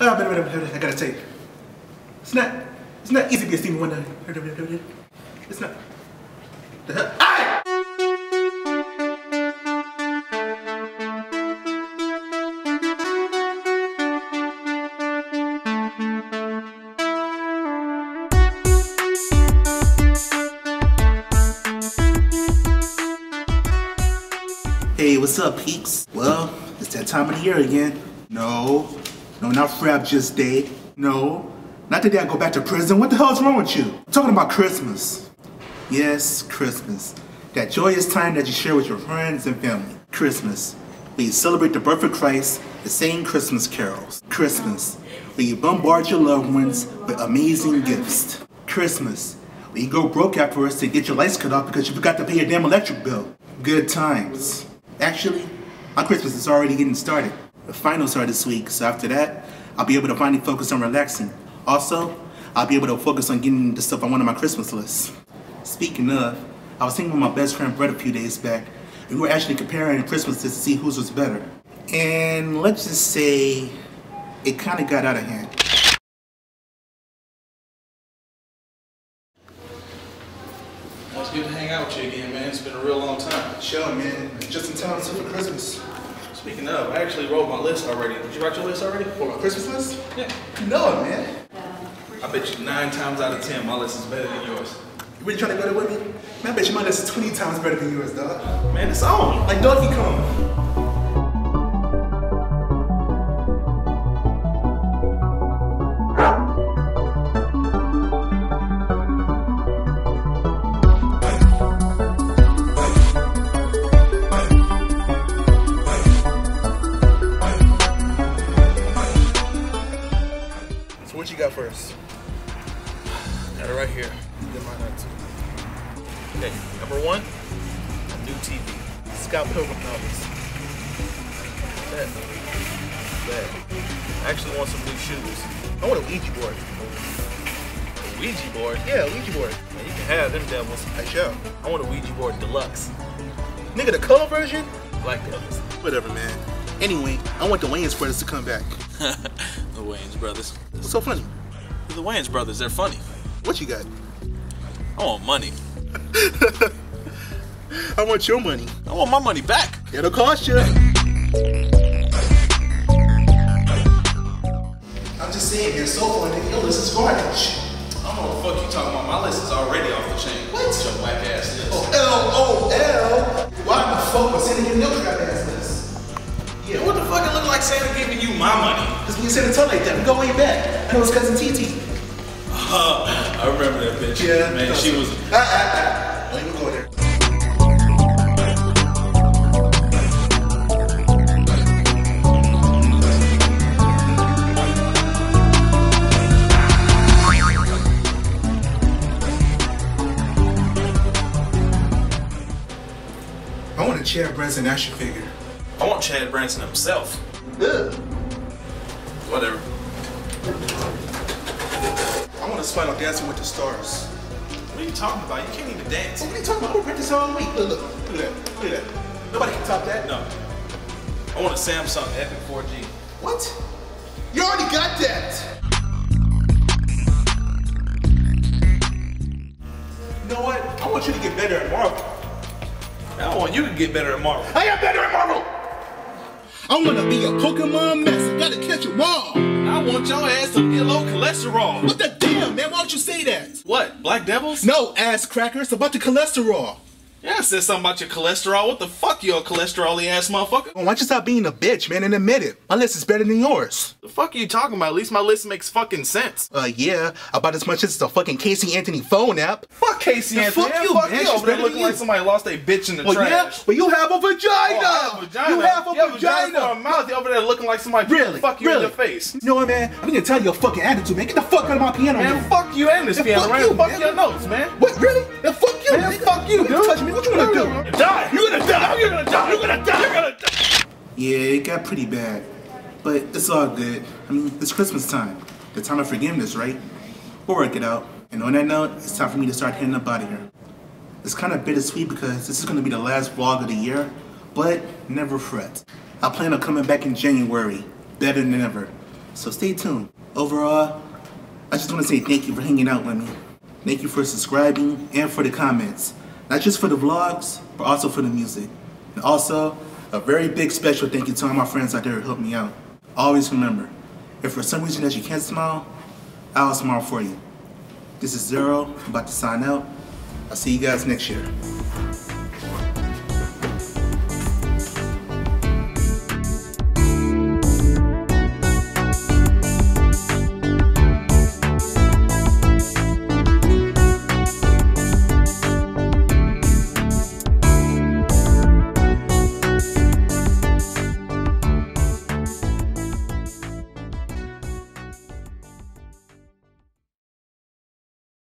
Ah, I gotta take. It's not, it's not easy to be a Stevie Wonder. It's not. Aye! Hey, what's up, peeps? Well, it's that time of the year again. No, no, not Frap Just Day. No, not the day I go back to prison. What the hell is wrong with you? I'm talking about Christmas. Yes, Christmas. That joyous time that you share with your friends and family. Christmas. Where you celebrate the birth of Christ and sing Christmas carols. Christmas. Where you bombard your loved ones with amazing gifts. Christmas. Where you go broke afterwards to get your lights cut off because you forgot to pay your damn electric bill. Good times. Actually, my Christmas is already getting started. The finals are this week, so after that, I'll be able to finally focus on relaxing. Also, I'll be able to focus on getting the stuff I want on my Christmas list. Speaking of, I was thinking with my best friend Brett a few days back, and we were actually comparing Christmas lists to see whose was better. And let's just say, it kind of got out of hand. Well, it's good to hang out with you again, man. It's been a real long time. Sure, man. Just in time for Christmas. Speaking of, I actually wrote my list already. Did you write your list already? For my Christmas list? Yeah. No, man. I bet you nine times out of ten my list is better than yours. You really trying to go there with me? Man, I bet you my list is 20 times better than yours, dog. Man, it's on. Like Donkey Kong. You got first? Got it right here. Get mine out too. Okay, number one, a new TV. Scott Pilgrim novels. That. That. I actually want some new shoes. I want a Ouija board. A Ouija board. Yeah, a Ouija board. Man, you can have them devils. I shall. I want a Ouija board deluxe. Nigga, the color version? Black devils. Whatever, man. Anyway, I want the Wayans brothers to come back. the Wayans brothers. What's so funny? The Wayans brothers, they're funny. What you got? I want money. I want your money. I want my money back. It'll cost you. I'm just saying, man, so far, nigga, your list is garbage. I don't know what the fuck you talking about. My list is already off the chain. What? Your whack ass list. Oh, L, O, L. Why the fuck was sending you your Santa giving you my money? Because when you said it told like that, we go way back. I know it's cousin TT. I remember that bitch. Yeah. Man, she was. Ah, ah, ah. Don't even go there. I want a Chad Branson action figure. I want Chad Branson himself. Ugh. Whatever. I want a Spinal Dancing with the Stars. What are you talking about? You can't even dance. What are you talking about? I'm gonna practice all week. Look, look, look at that. Look at that. Nobody can top that. No. I want a Samsung Epic 4G. What? You already got that. You know what? I want you to get better at Marvel. I want you to get better at Marvel. I am better at Marvel. I want to be a Pokemon master. Gotta catch 'em all. I want your ass to be low cholesterol. What the damn, man? Why don't you say that? What? Black Devils? No, ass crackers, about the cholesterol. Yeah, I said something about your cholesterol. What the fuck, you a cholesterol ass motherfucker? Why don't you stop being a bitch, man, and admit it? My list is better than yours. The fuck are you talking about? At least my list makes fucking sense. Uh, yeah, about as much as the fucking Casey Anthony phone app. Fuck Casey Yeah, Anthony. fuck you, fuck man. you. Over there looking like somebody lost a bitch in the Well, trash. yeah, but you have a vagina. Oh, have a vagina. You have a You vagina. for a mouth. You over there looking like somebody Really? fuck you really? in the face. You know what, man? I'm gonna tell you a fucking attitude, man. Get the fuck out of my piano, Man, man. fuck you and this Man, piano, fuck man. you, fuck man. your notes, man. What, really? Then fuck you, Man, nigga. fuck you, Don't dude. touch me. What you gonna do? Die. You're gonna die. You're gonna die. You're gonna die. You're gonna die. Yeah, it got pretty bad. But it's all good. I mean, it's Christmas time. The time of forgiveness, right? We'll work it out. And on that note, it's time for me to start heading up out of here. It's kind of bittersweet because this is going to be the last vlog of the year, but never fret. I plan on coming back in January, better than ever. So stay tuned. Overall, I just want to say thank you for hanging out with me. Thank you for subscribing and for the comments. Not just for the vlogs, but also for the music. And also, a very big special thank you to all my friends out there who helped me out. Always remember, if for some reason that you can't smile, I'll smile for you. This is Zero, I'm about to sign out. I'll see you guys next year.